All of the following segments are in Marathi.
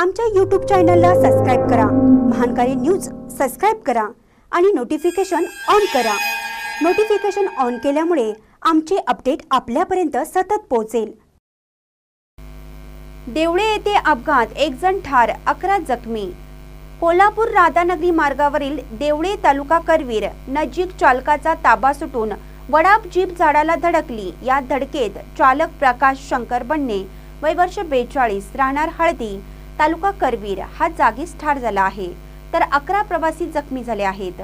आमच्या यूट्यूब चॅनलला सबस्क्राईब करा. महानकारी न्यूज सबस्क्राईब करा आणि नोटिफिकेशन ऑन करा. नोटिफिकेशन ऑन केल्यामुळे आमचे अपडेट आपल्यापर्यंत सतत पोहोचेल. देवळे येथे अपघात. एक जण ठार अकरा जखमी. कोल्हापूर राधानगरी मार्गावरील देवळे तालुका करवीर नजीक चालकाचा ताबा सुटून वडाप जीप झाडाला धडकली. या धडकेत चालक प्रकाश शंकर बन्ने वय वर्ष बेचाळीस राहणार हळदी. तालुका करवीर हा जागीच ठार झाला आहे. तर अकरा प्रवासी जखमी झाले आहेत.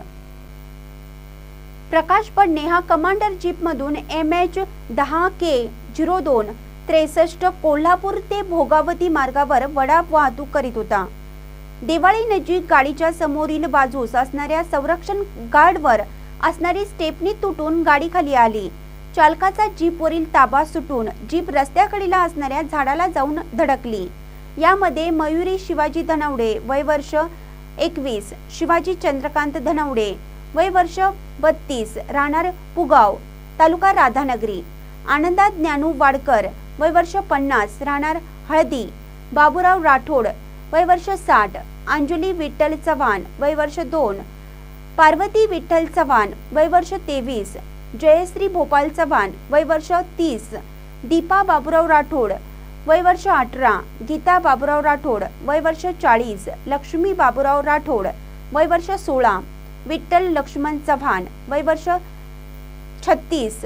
प्रकाश पडणे हा कमांडर जीपमधून एम एच दहा के झिरो दोन त्रेसष्ट कोल्हापूर ते भोगावती मार्गावर वडा वाहतूक करीत होता. दिवाळी नजीक गाडीच्या समोरील बाजूस असणाऱ्या संरक्षण गार्डवर असणारी स्टेपनी तुटून गाडी खाली आली. चालकाचा जीपवरील ताबा सुटून जीप रस्त्याकडीला असणाऱ्या झाडाला जाऊन धडकली. यामध्ये मयुरी शिवाजी धनवडे वय वर्ष एकवीस शिवाजी चंद्रकांत धनवडे वय वर्ष बत्तीस राहणार पुगाव तालुका राधानगरी. आनंदा ज्ञानू वाडकर वय वर्ष पन्नास राहणार हळदी. बाबूराव राठोड वय वर्ष साठ अंजली विठ्ठल चव्हाण वय वर्ष दोन. पार्वती विठ्ठल चव्हाण वय वर्ष तेवीस. जयश्री भोपाल चव्हाण वय वर्ष तीस. दीपा बाबूराव राठोड वय वर्ष अठरा गीता बाबूराव राठोड वय वर्ष चाळीस लक्ष्मी बाबूराव राठोड वय वर्ष सोळा विठ्ठल लक्ष्मण चव्हाण वय वर्ष छत्तीस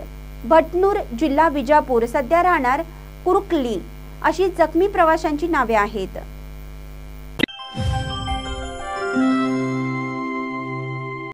भटनूर जिल्हा विजापूर सध्या राहणार कुरुकली अशी जखमी प्रवाशांची नावे आहेत.